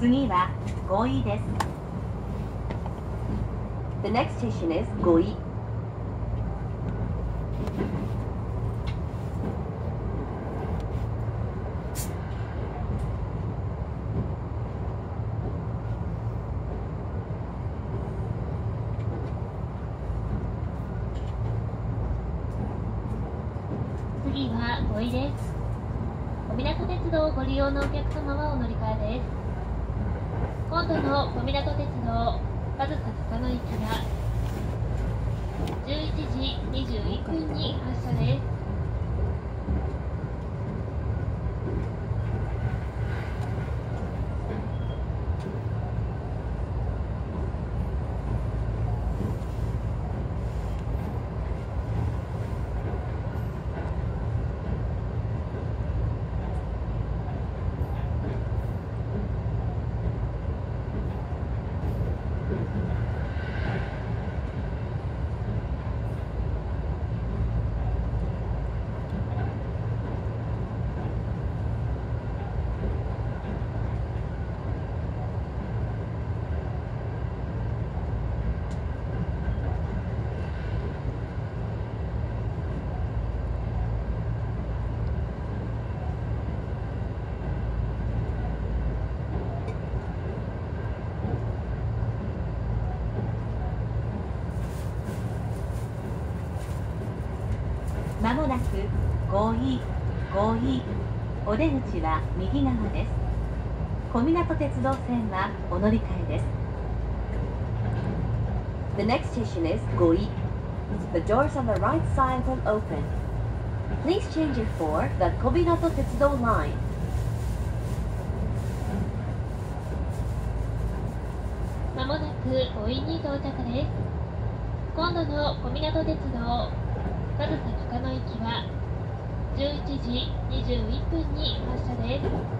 次は五位です。The next station is 五位次は5位です。小湊鉄道をご利用のお客様はお乗り換えです今度の小湊鉄道上総高野行きは11時21分に発車です。まもなく五位五位お出口は右側です小湊鉄道線はお乗り換えです The next station is 五位 The doors on the right side will open Please change it for the 小湊鉄道 line まもなく5位に到着です今度の小湊鉄道上総高野行きは11時21分に発車です。